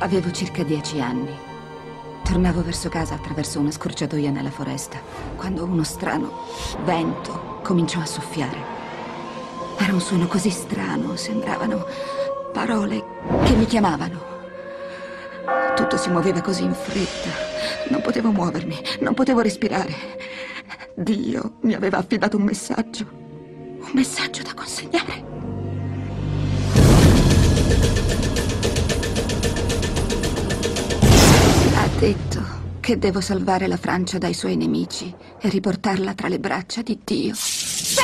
Avevo circa dieci anni. Tornavo verso casa attraverso una scorciatoia nella foresta, quando uno strano vento cominciò a soffiare. Era un suono così strano, sembravano parole che mi chiamavano. Tutto si muoveva così in fretta. Non potevo muovermi, non potevo respirare. Dio mi aveva affidato un messaggio. Un messaggio da consegnare. Detto che devo salvare la Francia dai suoi nemici e riportarla tra le braccia di Dio. Seguitemi!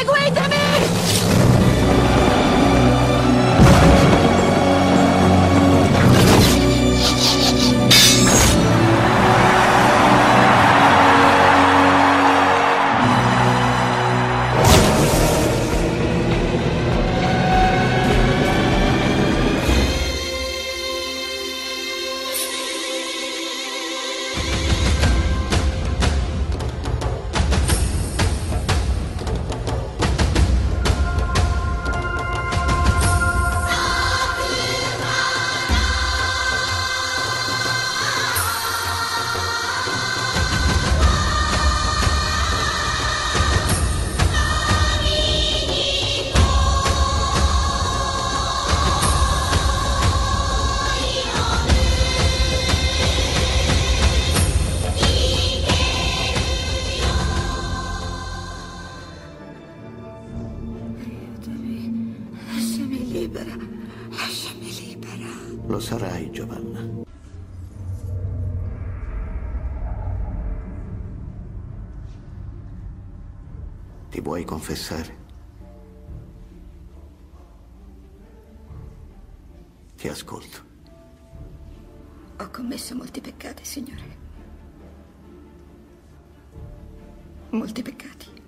Lo sarai, Giovanna. Ti vuoi confessare? Ti ascolto. Ho commesso molti peccati, Signore. Molti peccati.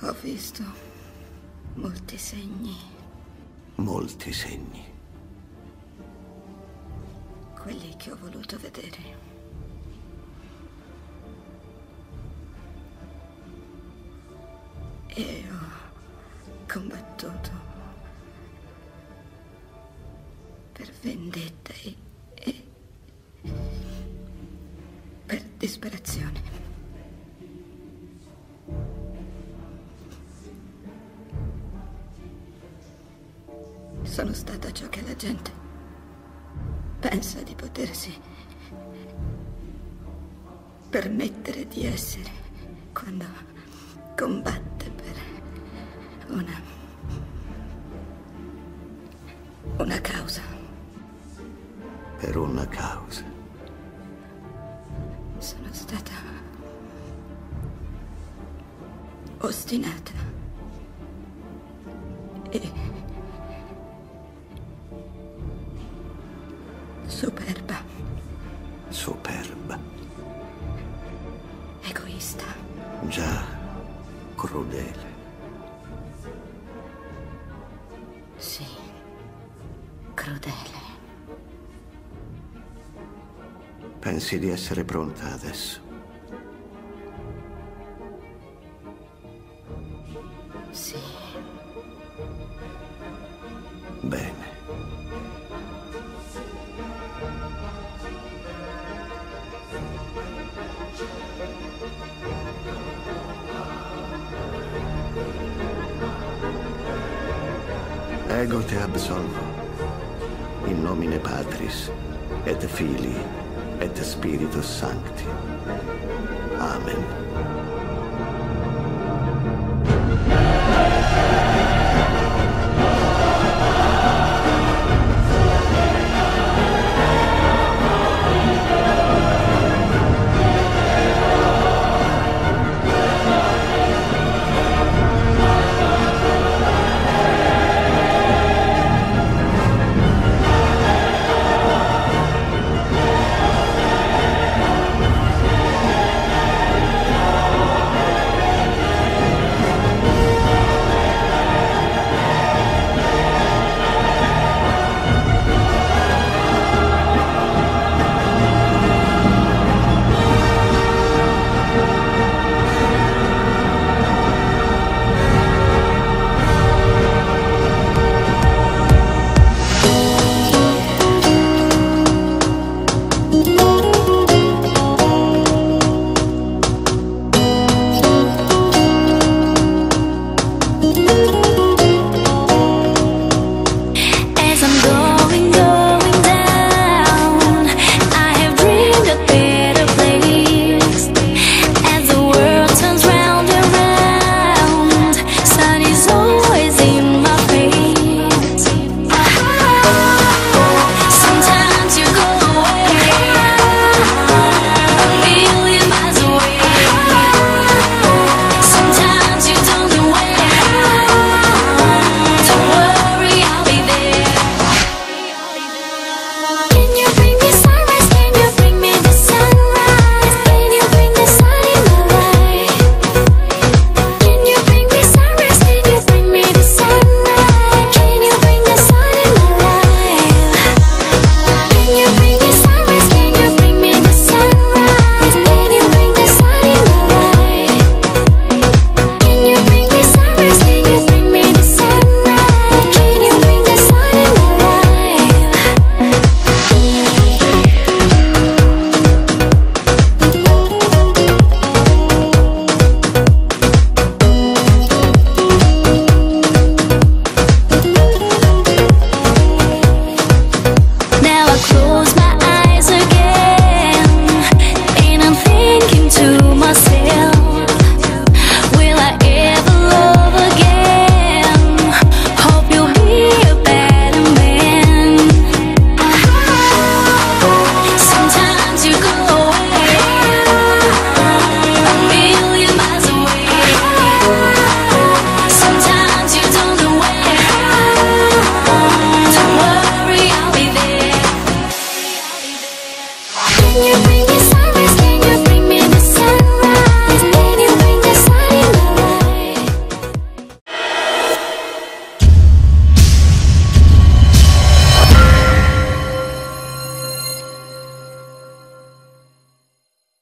Ho visto molti segni, Molti segni. quelli che ho voluto vedere. E ho combattuto per vendetta e, e per disperazione. Sono stata ciò che la gente pensa di potersi permettere di essere quando combatte per una una causa. Per una causa. Sono stata ostinata e crudele. Sì, crudele. Pensi di essere pronta adesso? Sì, Bene. Ego te absolvo, in nomine Patris, et Filii, et Spiritus Sancti. Amen.